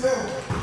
没有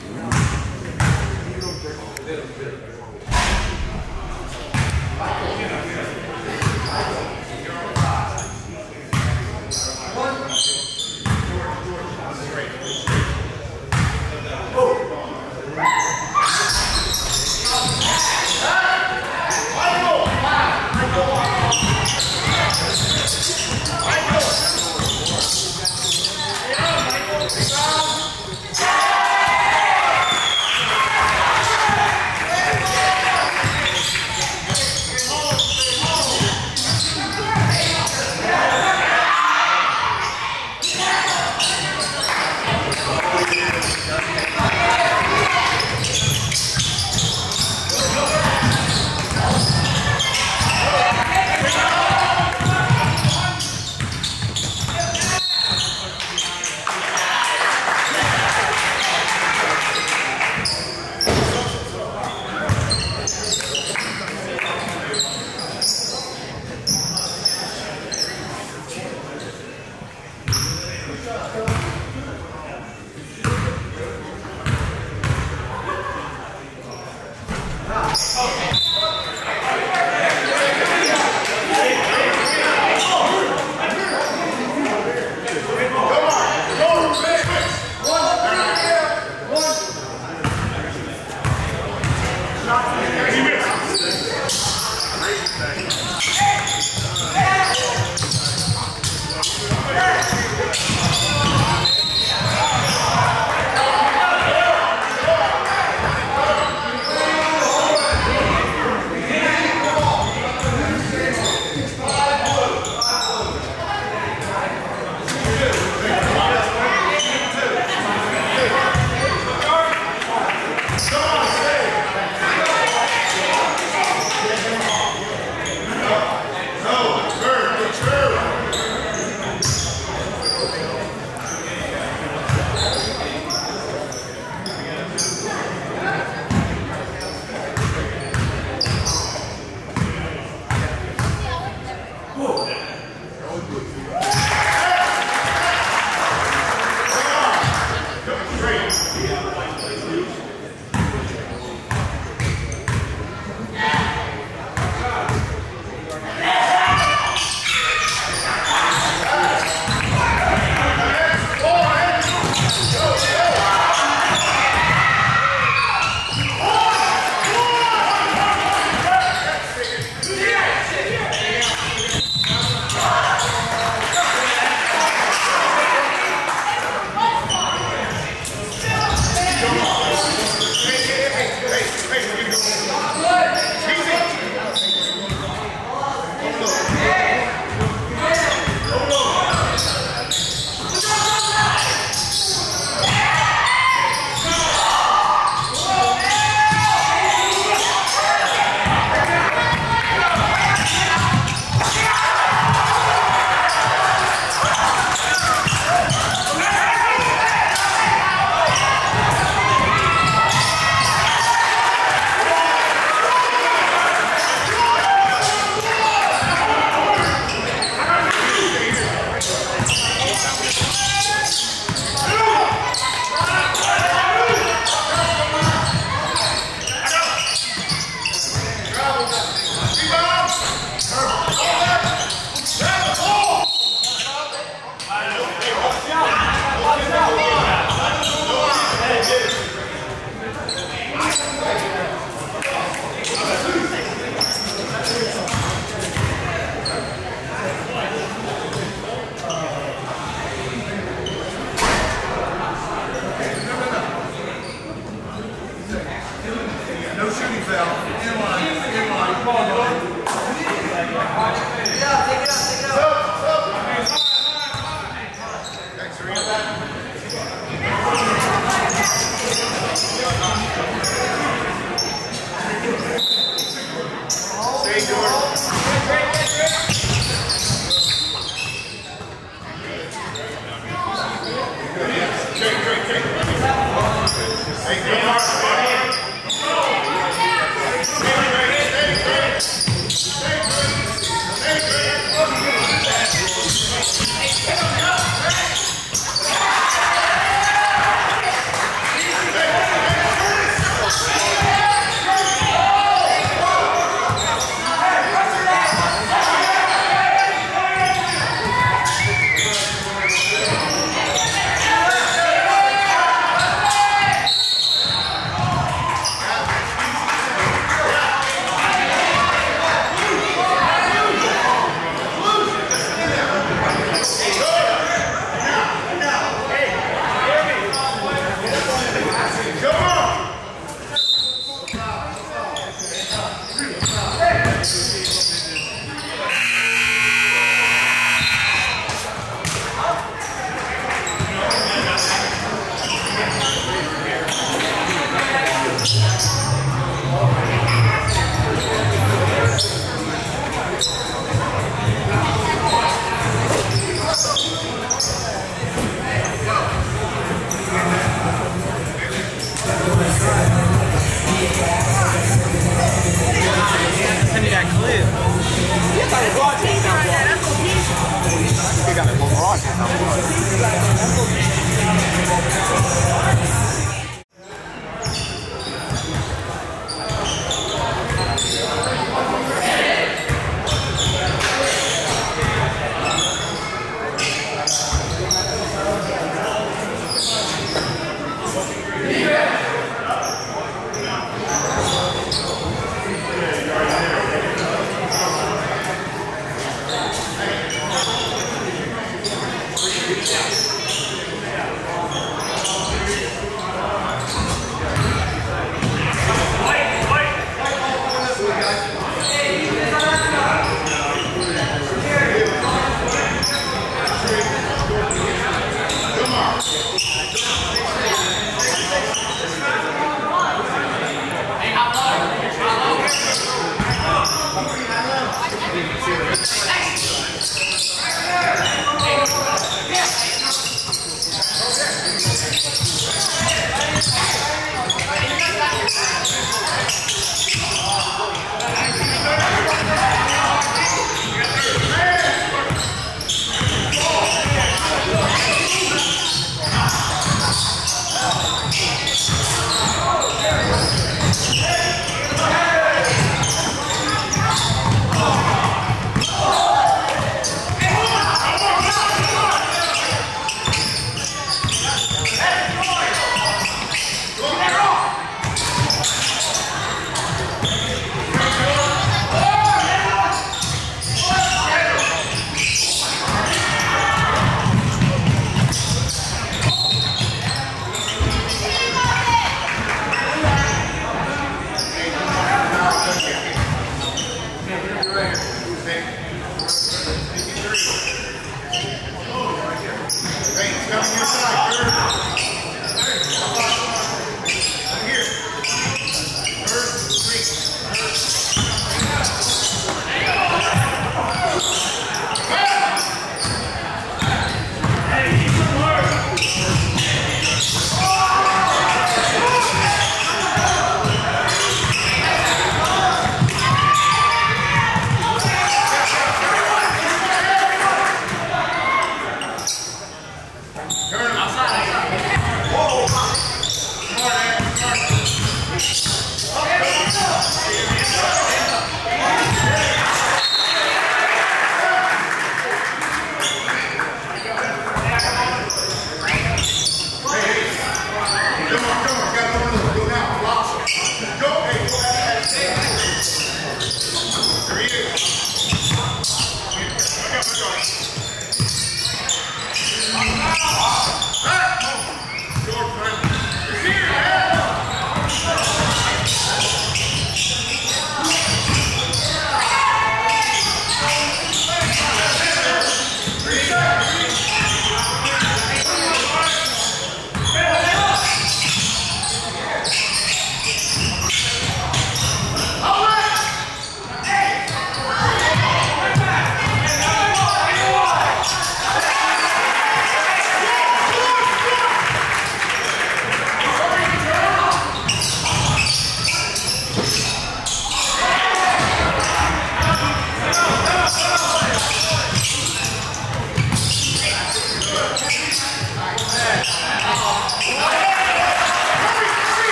Thank you.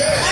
The